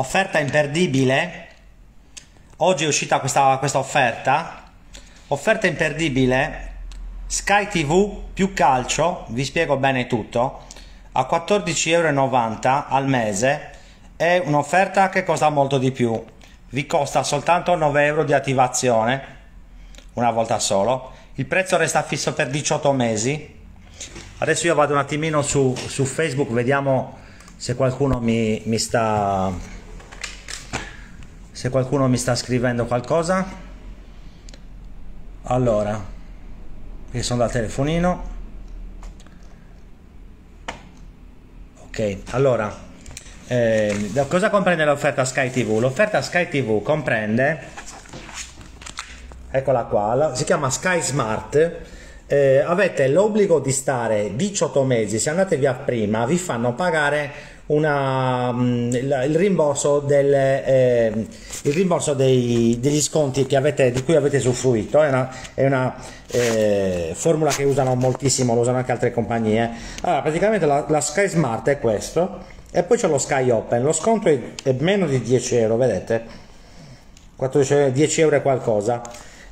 offerta imperdibile. Oggi è uscita questa, questa offerta. Offerta imperdibile. Sky TV più calcio, vi spiego bene tutto, a 14,90 euro al mese. È un'offerta che costa molto di più. Vi costa soltanto 9 euro di attivazione, una volta solo. Il prezzo resta fisso per 18 mesi. Adesso io vado un attimino su, su Facebook, vediamo se qualcuno mi, mi sta se qualcuno mi sta scrivendo qualcosa allora io sono dal telefonino ok allora eh, cosa comprende l'offerta Sky TV? l'offerta Sky TV comprende eccola qua si chiama Sky Smart eh, avete l'obbligo di stare 18 mesi, se andate via prima vi fanno pagare una, mm, il, rimborso, del, eh, il rimborso dei, degli sconti avete, di cui avete usufruito, è una, è una eh, formula che usano moltissimo, lo usano anche altre compagnie. Allora, praticamente la, la Sky Smart è questo e poi c'è lo Sky Open, lo sconto è, è meno di 10 euro, vedete? 14, 10 euro e qualcosa.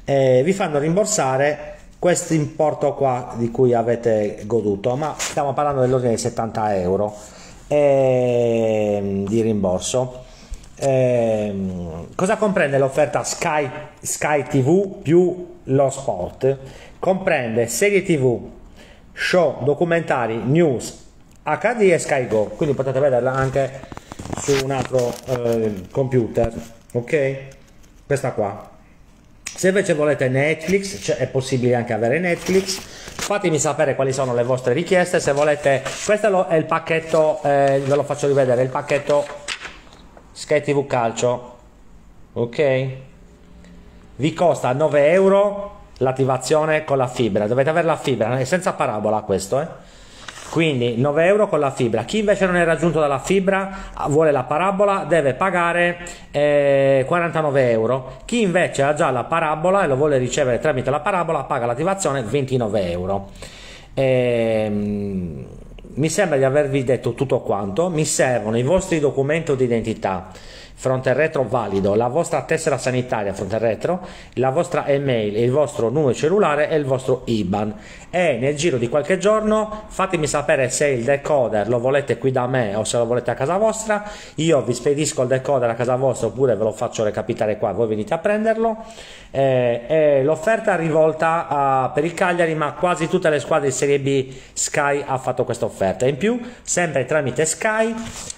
Eh, vi fanno rimborsare questo importo qua di cui avete goduto, ma stiamo parlando dell'ordine di 70 euro eh, di rimborso. Eh, cosa comprende l'offerta Sky, Sky TV più lo sport? Comprende serie TV, show, documentari, news, HD e Sky Go, quindi potete vederla anche su un altro eh, computer, ok? Questa qua. Se invece volete Netflix, cioè è possibile anche avere Netflix, fatemi sapere quali sono le vostre richieste, se volete, questo è il pacchetto, eh, ve lo faccio rivedere, il pacchetto Sky TV Calcio, ok? Vi costa 9 euro l'attivazione con la fibra, dovete avere la fibra, è senza parabola questo, eh? Quindi 9 euro con la fibra. Chi invece non è raggiunto dalla fibra vuole la parabola deve pagare eh, 49 euro. Chi invece ha già la parabola e lo vuole ricevere tramite la parabola paga l'attivazione 29 euro. Ehm, mi sembra di avervi detto tutto quanto. Mi servono i vostri documenti di fronte retro valido, la vostra tessera sanitaria fronte retro, la vostra email, il vostro numero cellulare e il vostro IBAN. E nel giro di qualche giorno fatemi sapere se il decoder lo volete qui da me o se lo volete a casa vostra. Io vi spedisco il decoder a casa vostra oppure ve lo faccio recapitare qua, voi venite a prenderlo. Eh, l'offerta rivolta a, per il Cagliari, ma quasi tutte le squadre di Serie B Sky ha fatto questa offerta. In più, sempre tramite Sky,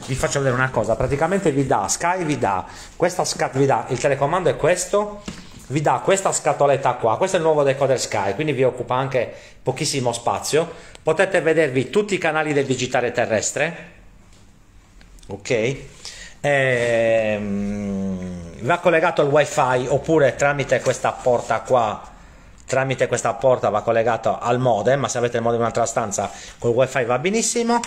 vi faccio vedere una cosa, praticamente vi dà Sky vi dà questa scatola, vi dà il telecomando è questo, vi dà questa scatoletta qua, questo è il nuovo decoder Sky, quindi vi occupa anche pochissimo spazio, potete vedervi tutti i canali del digitale terrestre, ok? Ehm, va collegato al wifi oppure tramite questa porta qua tramite questa porta va collegato al modem ma se avete il modem in un'altra stanza col wifi va benissimo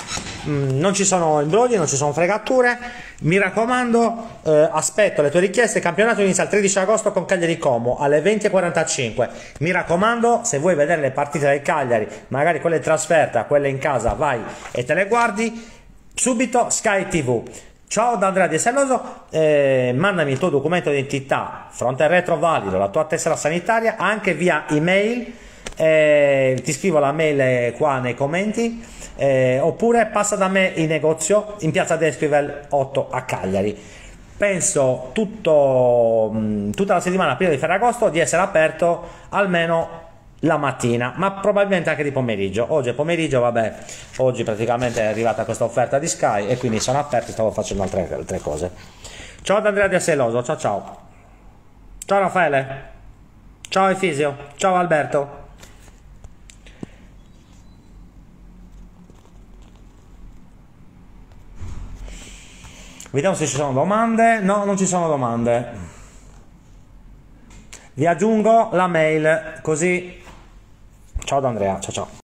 non ci sono imbrogli non ci sono fregature. Mi raccomando eh, aspetto le tue richieste. Il campionato inizia il 13 agosto con Cagliari Como alle 20.45 mi raccomando se vuoi vedere le partite del Cagliari magari quelle in trasferta quelle in casa vai e te le guardi. Subito Sky TV Ciao da Andrea Di Selloso, eh, mandami il tuo documento di identità, fronte e retro valido, la tua tessera sanitaria, anche via email, eh, ti scrivo la mail qua nei commenti, eh, oppure passa da me in negozio in piazza Descrivel 8 a Cagliari. Penso tutto, mh, tutta la settimana prima di Ferragosto di essere aperto almeno la mattina, ma probabilmente anche di pomeriggio. Oggi è pomeriggio, vabbè, oggi praticamente è arrivata questa offerta di Sky e quindi sono aperto stavo facendo altre, altre cose. Ciao ad Andrea Di Asseloso, ciao ciao. Ciao Raffaele. Ciao Efisio. Ciao Alberto. Vediamo se ci sono domande. No, non ci sono domande. Vi aggiungo la mail così Ciao da Andrea, ciao ciao.